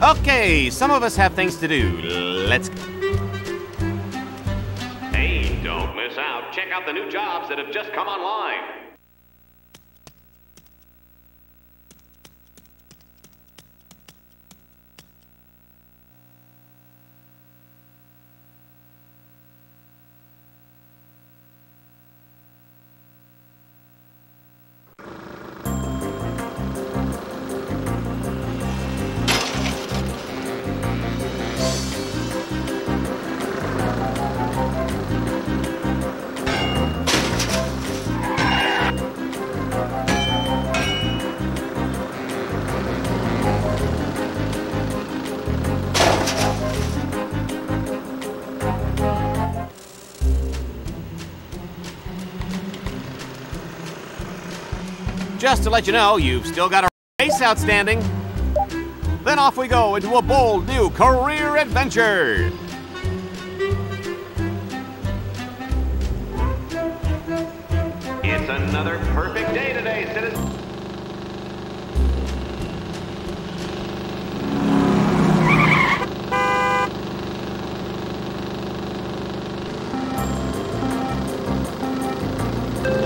Okay, some of us have things to do. Let's. Hey, don't miss out. Check out the new jobs that have just come online. Just to let you know, you've still got a race outstanding. Then off we go into a bold new career adventure. It's another perfect day today, citizens.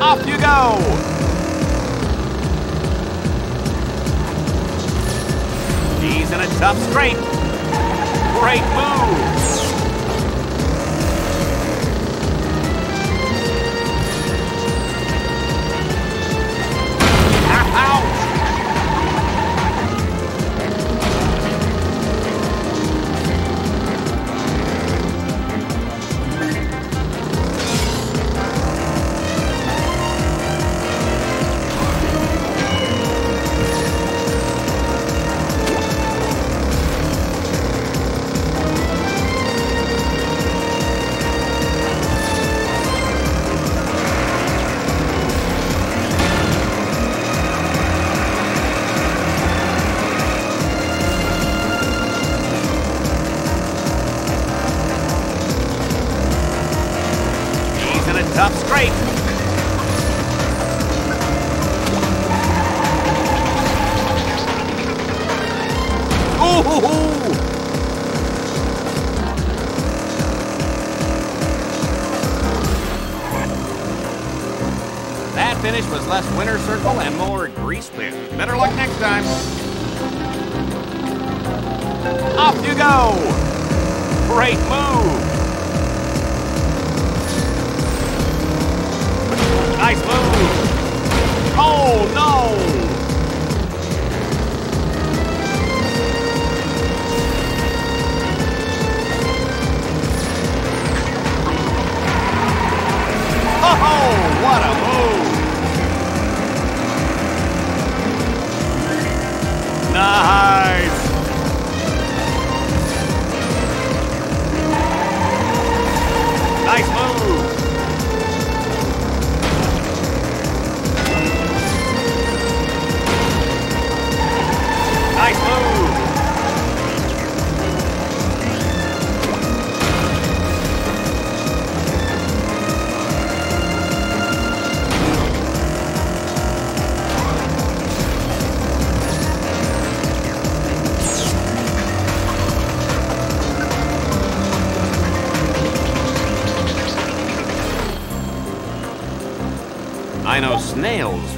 Off you go! In a tough scrape. Great move! Less winner circle and more grease pit. Better luck next time. Off you go! Great move! Nice move. Oh, no. Oh, Nice.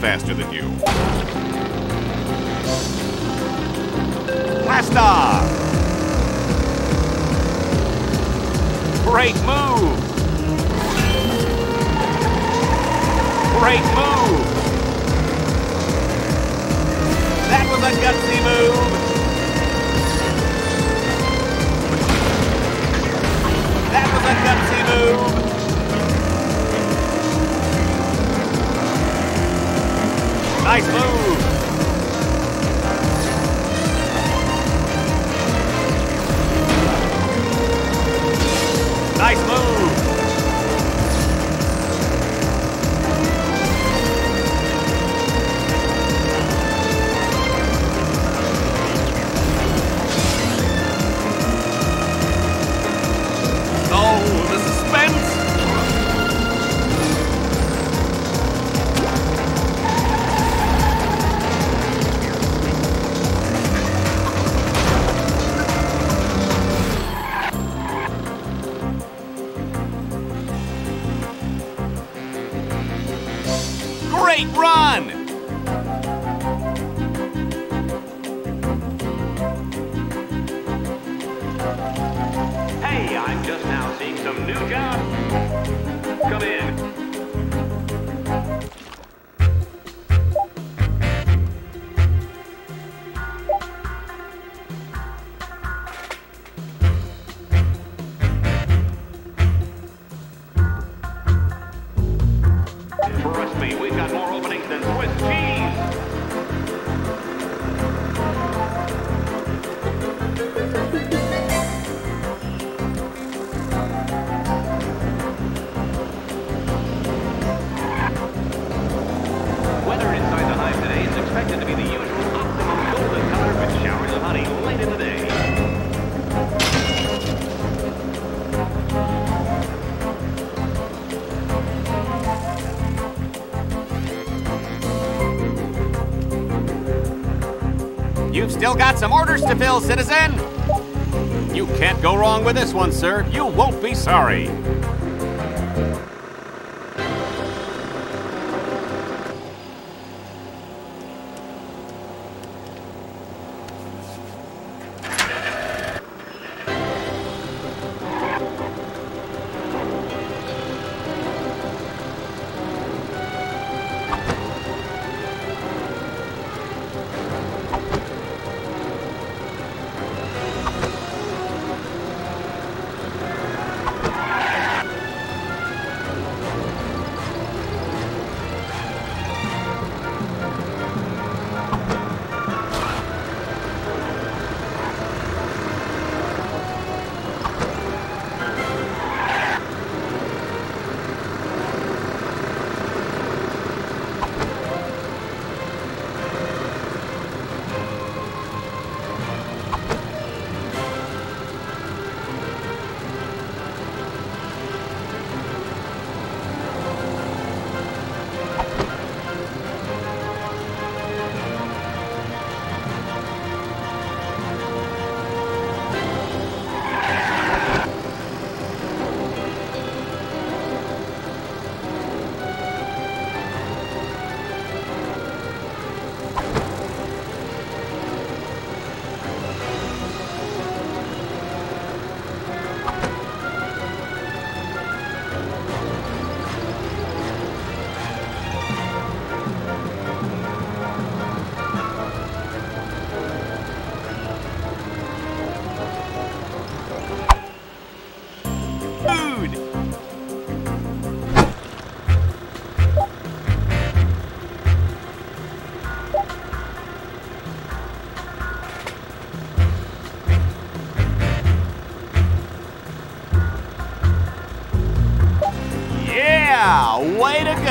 Faster than you. Blast off! Great move! Great move! That was a gutsy move! That was a gutsy move! Nice move! Nice move! Still got some orders to fill, citizen. You can't go wrong with this one, sir. You won't be sorry.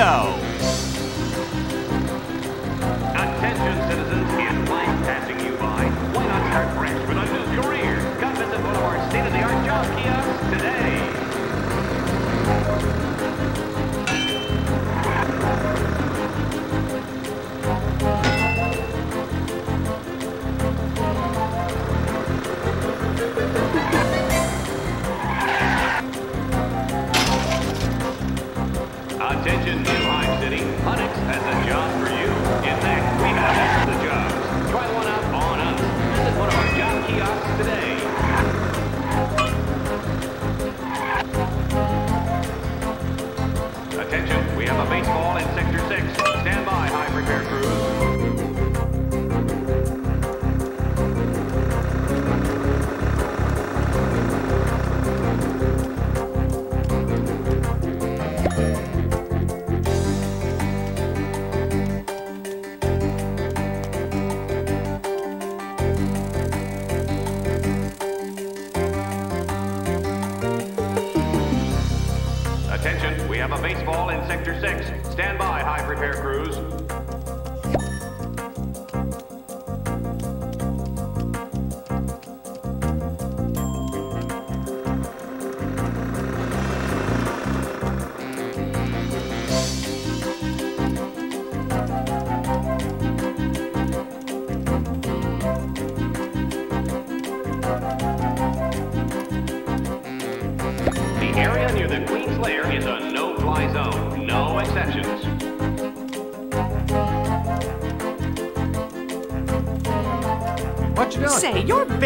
Leo.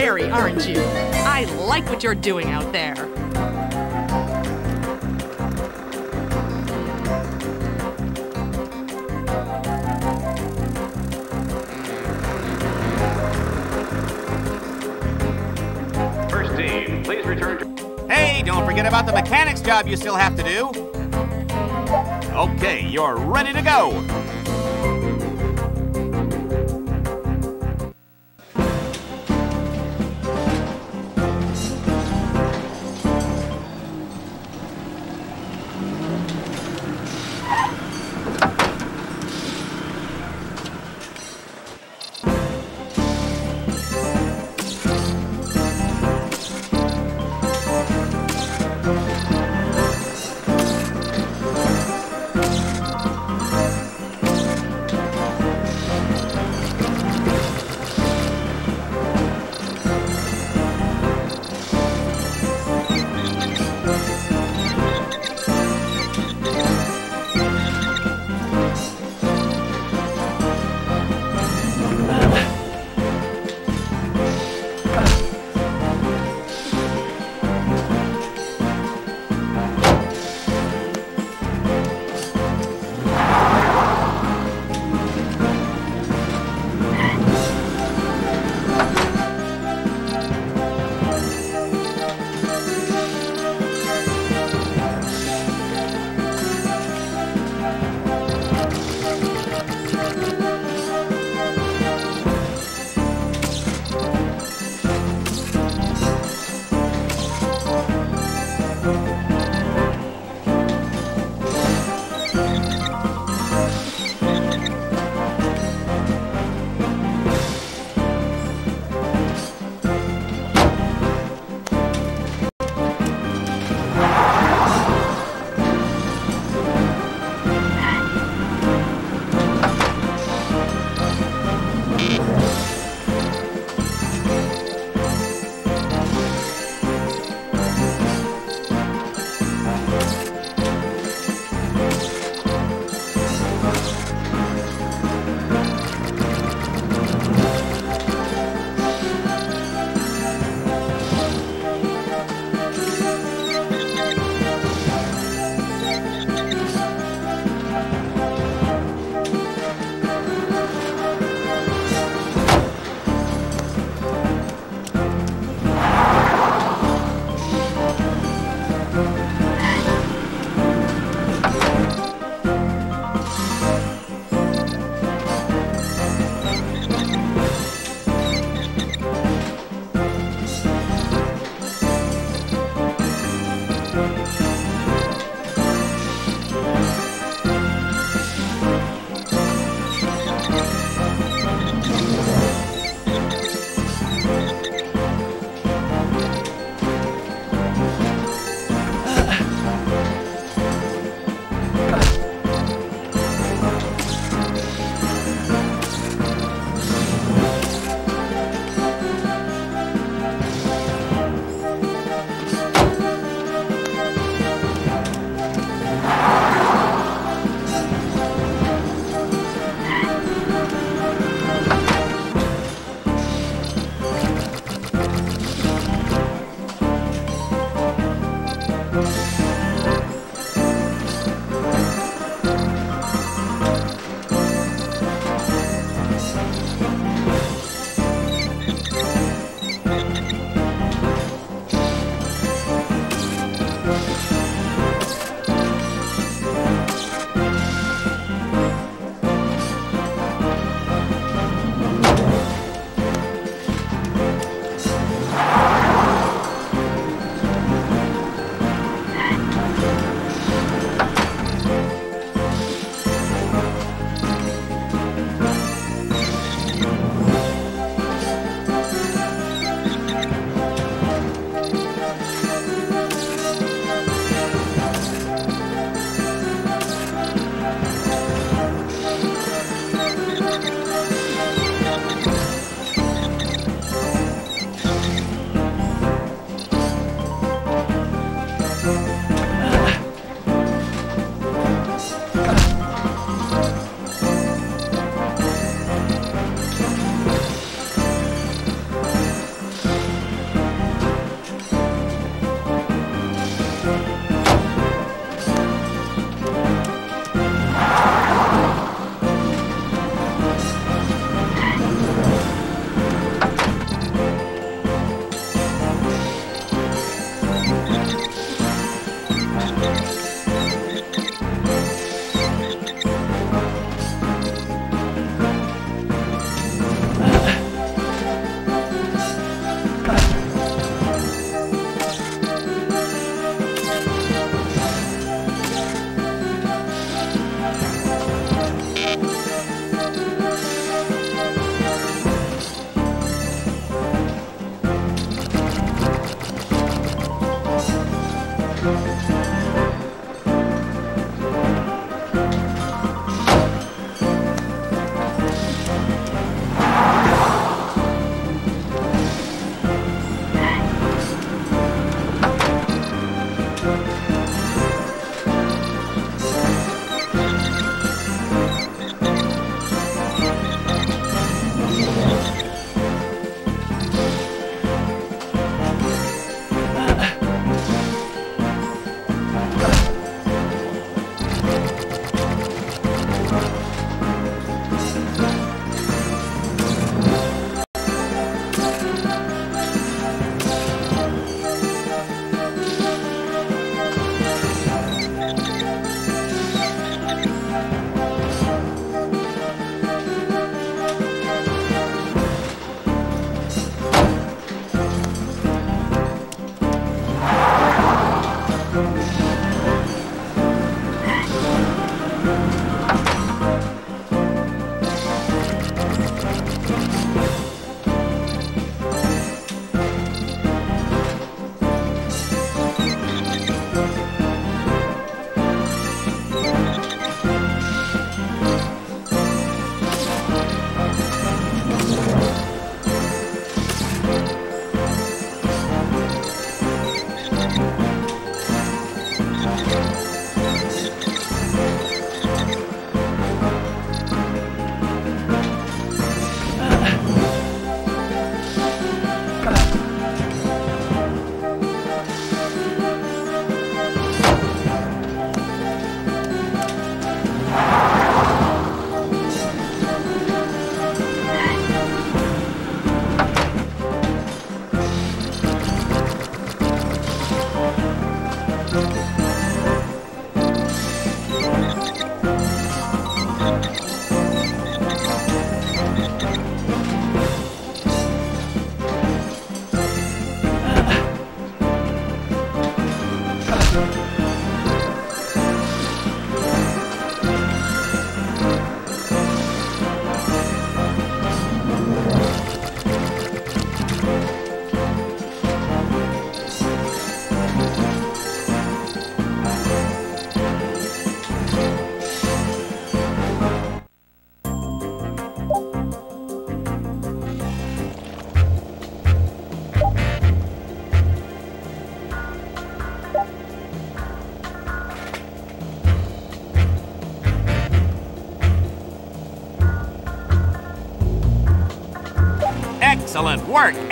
scary, aren't you? I like what you're doing out there. First team, please return to... Hey, don't forget about the mechanics job you still have to do. Okay, you're ready to go.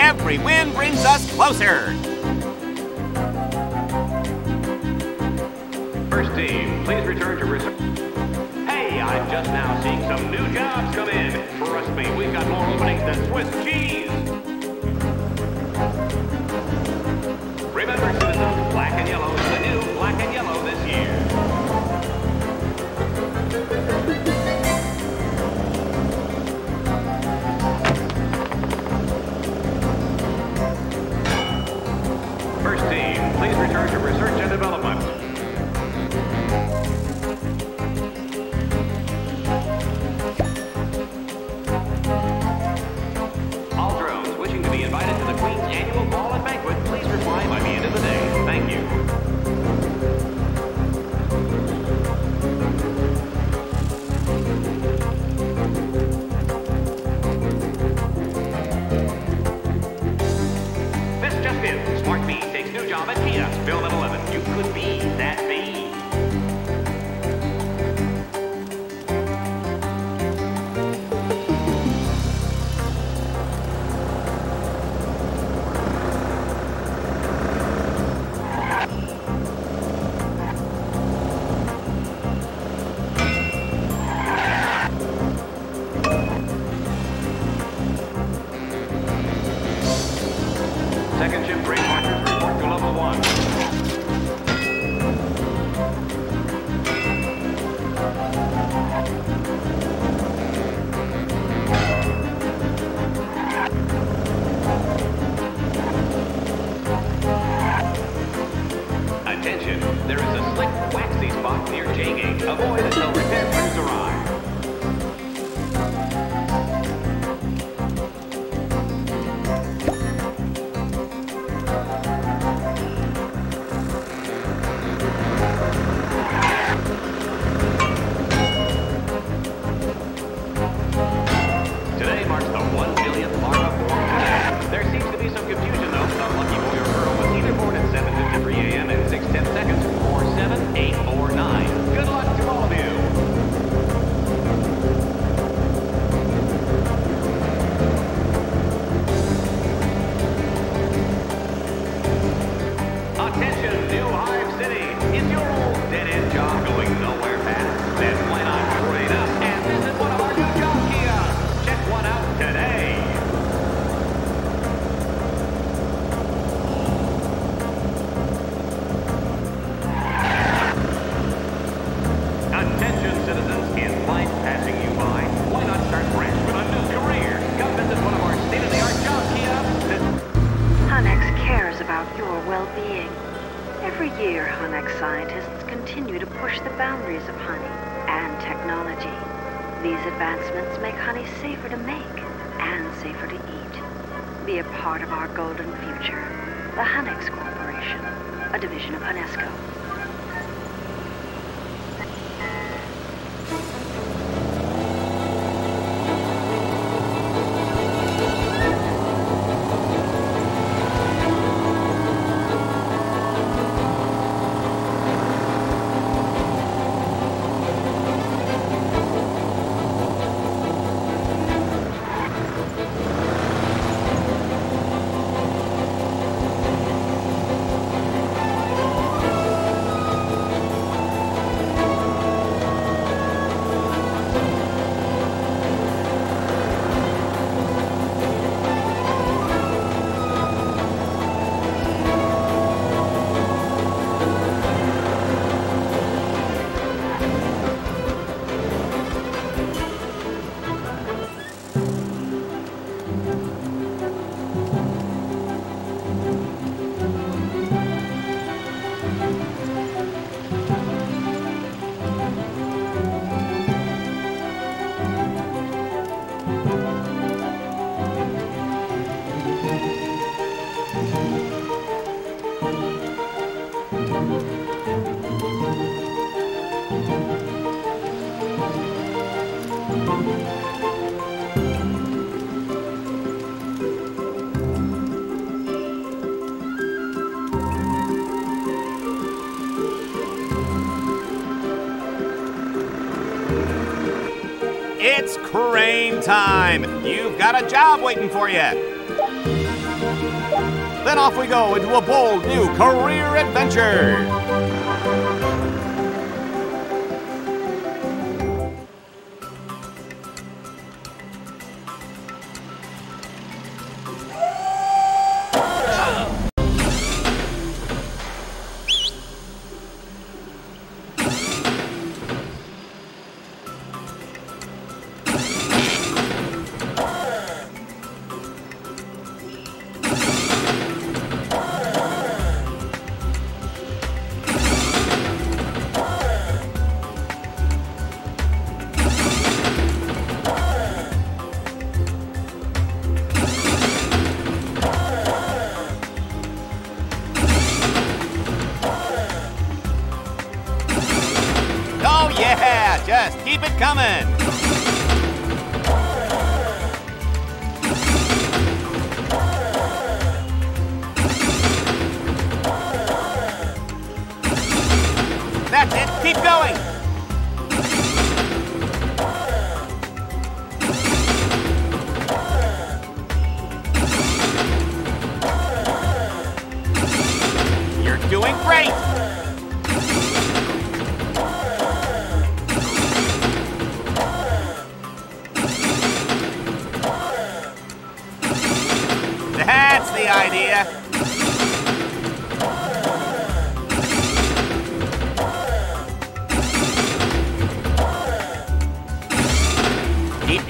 Every win brings us closer. First team, please return to reserve. Hey, I'm just now seeing some new jobs come in. Trust me, we've got more openings than Swiss cheese. advancements make honey safer to make and safer to eat. Be a part of our golden future. The Honex Corporation, a division of Honesco. Time. You've got a job waiting for you. Then off we go into a bold new career adventure.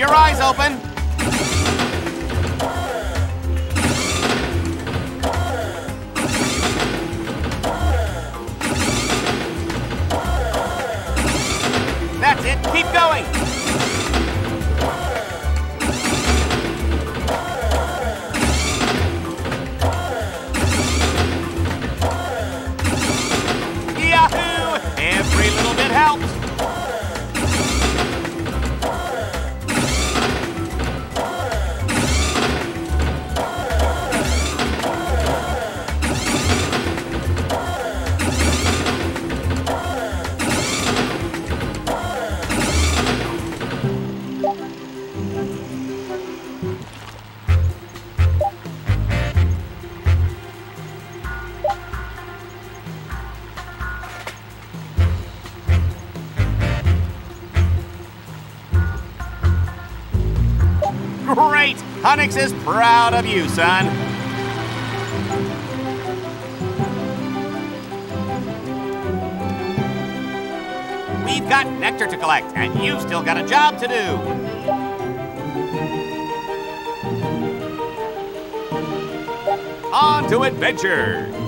Your eyes open. Great! Is proud of you, son. We've got nectar to collect, and you've still got a job to do. On to adventure!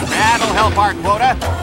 That'll help our quota.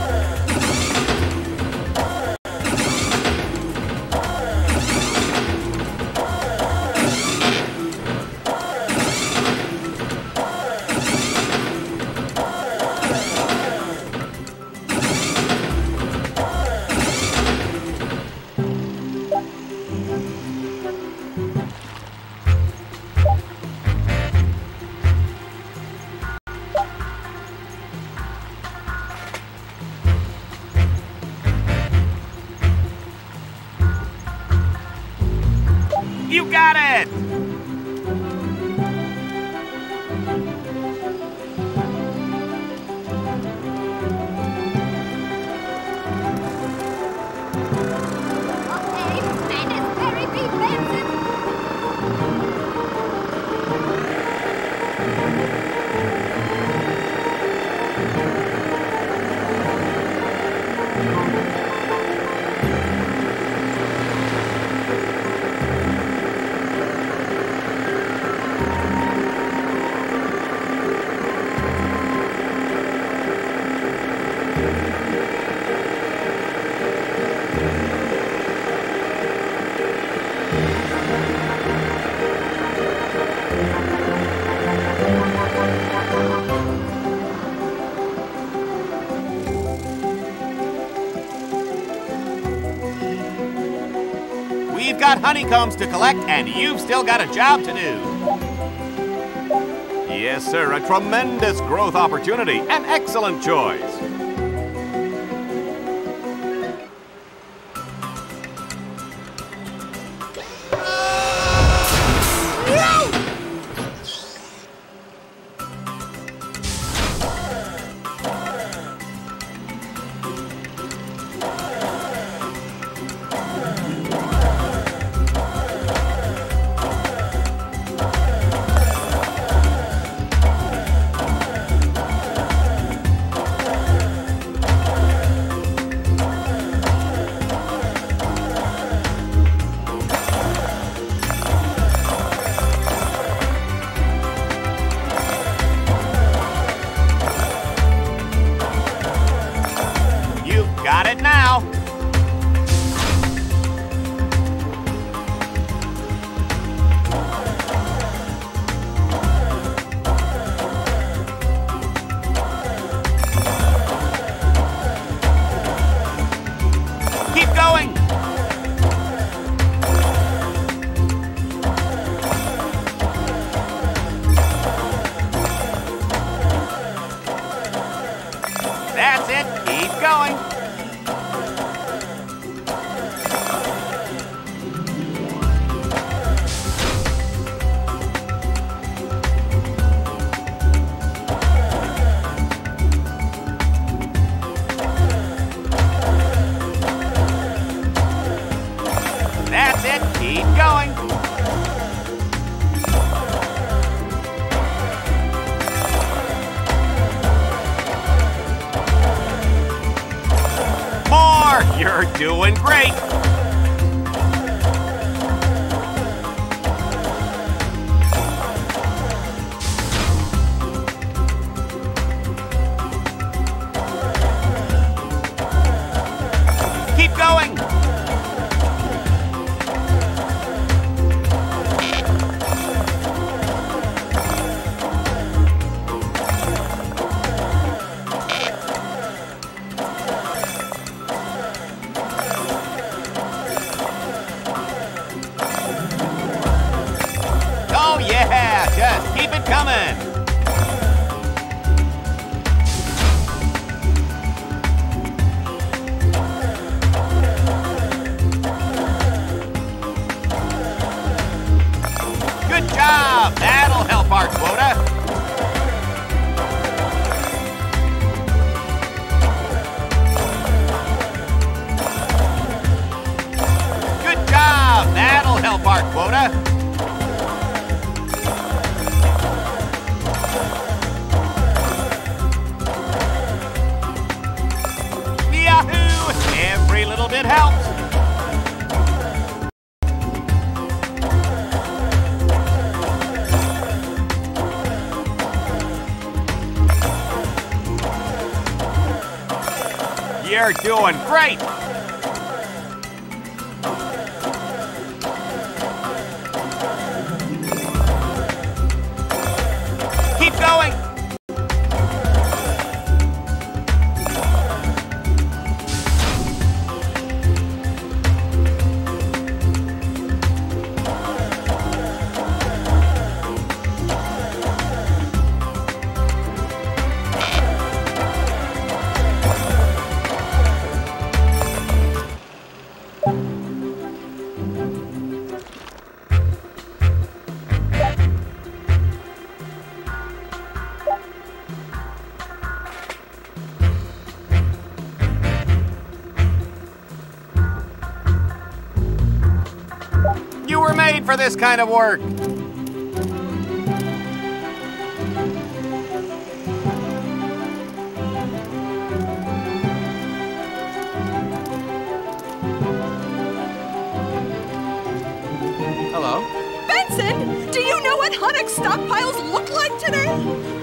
Got honeycombs to collect, and you've still got a job to do. Yes, sir, a tremendous growth opportunity. An excellent choice. You're doing great! For this kind of work! Hello. Benson, do you know what Honex stockpiles look like today?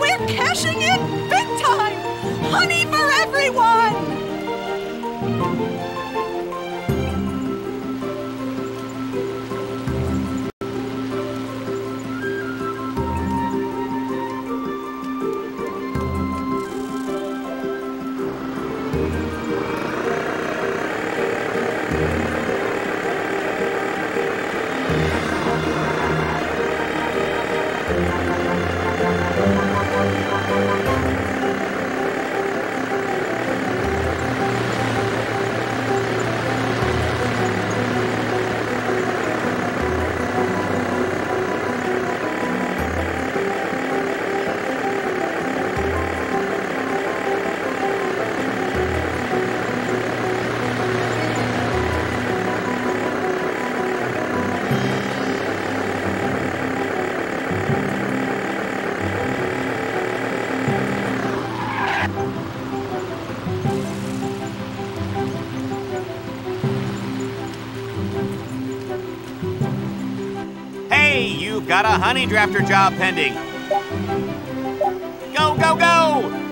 We're cashing in Hey, you've got a honey drafter job pending. Go, go, go!